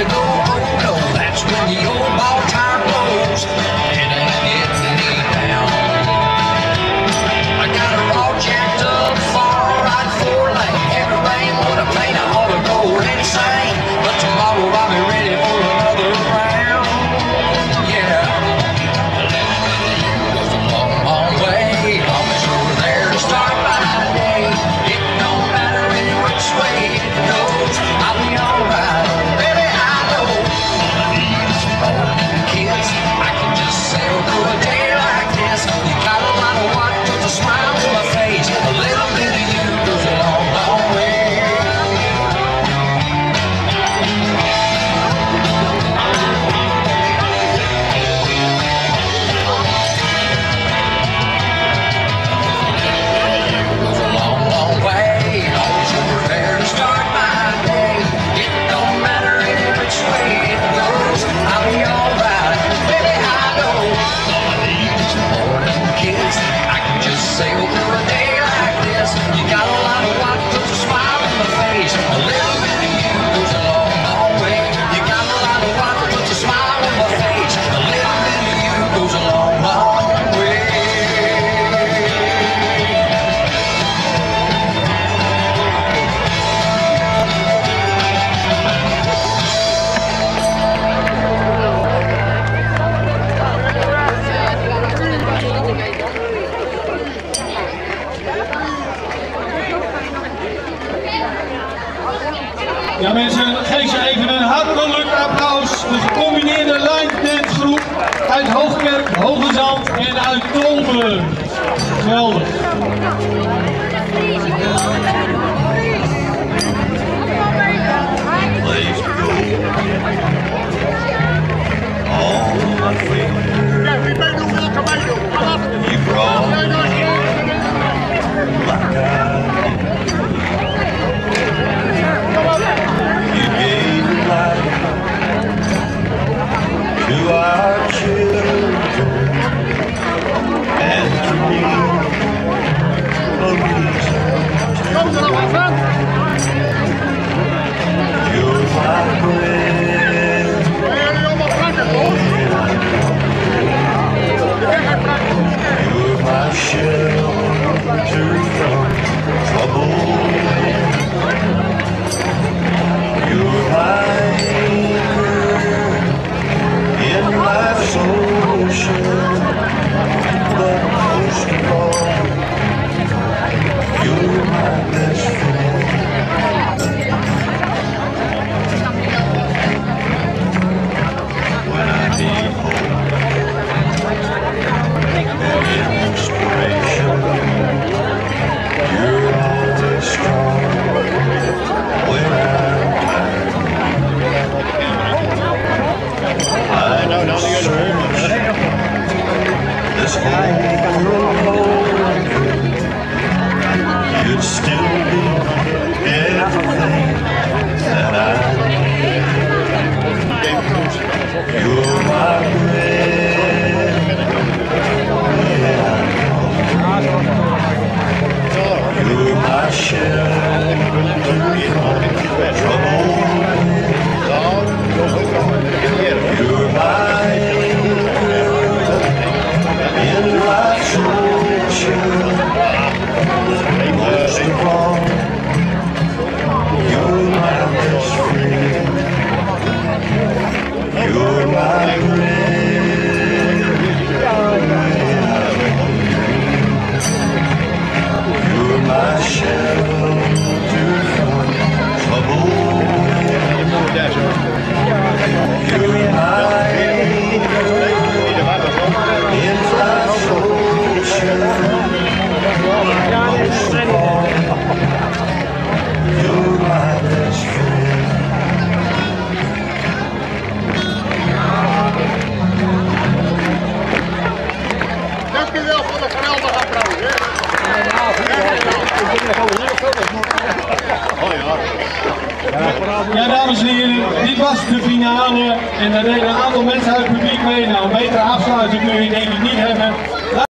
to go Ja mensen, geef ze even een hartelijk applaus. De gecombineerde lijntdansgroep uit Hoogkerk, Hoge Zand en uit Tolberen. Geweldig. I shall to trouble. You're my anchor in ocean, but most of all. De finale en daar deden een aantal mensen uit het publiek mee. Nou, een betere afsluiting kun je denk ik niet hebben.